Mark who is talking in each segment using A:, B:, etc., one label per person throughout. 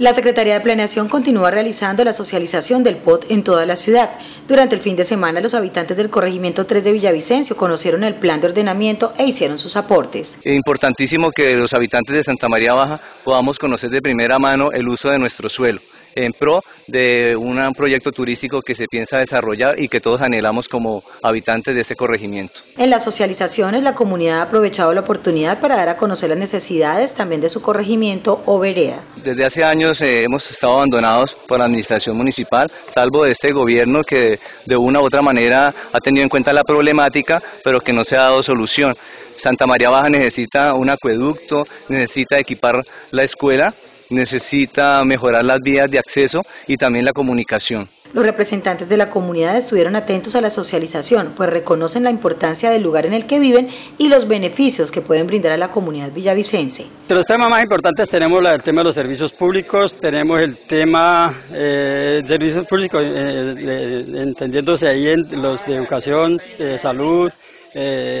A: La Secretaría de Planeación continúa realizando la socialización del POT en toda la ciudad. Durante el fin de semana, los habitantes del corregimiento 3 de Villavicencio conocieron el plan de ordenamiento e hicieron sus aportes.
B: Es importantísimo que los habitantes de Santa María Baja podamos conocer de primera mano el uso de nuestro suelo en pro de un proyecto turístico que se piensa desarrollar y que todos anhelamos como habitantes de este corregimiento.
A: En las socializaciones, la comunidad ha aprovechado la oportunidad para dar a conocer las necesidades también de su corregimiento o vereda.
B: Desde hace años eh, hemos estado abandonados por la administración municipal, salvo de este gobierno que de una u otra manera ha tenido en cuenta la problemática, pero que no se ha dado solución. Santa María Baja necesita un acueducto, necesita equipar la escuela necesita mejorar las vías de acceso y también la comunicación.
A: Los representantes de la comunidad estuvieron atentos a la socialización, pues reconocen la importancia del lugar en el que viven y los beneficios que pueden brindar a la comunidad villavicense.
C: De los temas más importantes tenemos el tema de los servicios públicos, tenemos el tema eh, de servicios públicos, eh, entendiéndose ahí en los de educación, eh, salud,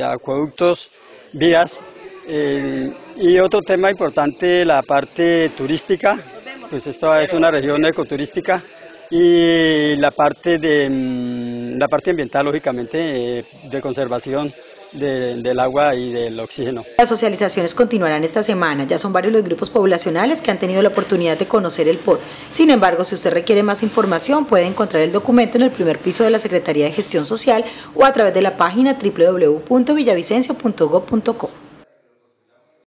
C: acueductos, vías, eh, y otro tema importante, la parte turística, pues esto es una región ecoturística y la parte de mm, la parte ambiental, lógicamente, eh, de conservación del agua y del oxígeno.
A: Las socializaciones continuarán esta semana. Ya son varios los grupos poblacionales que han tenido la oportunidad de conocer el POT. Sin embargo, si usted requiere más información, puede encontrar el documento en el primer piso de la Secretaría de Gestión Social o a través de la página www.villavicencio.gov.co.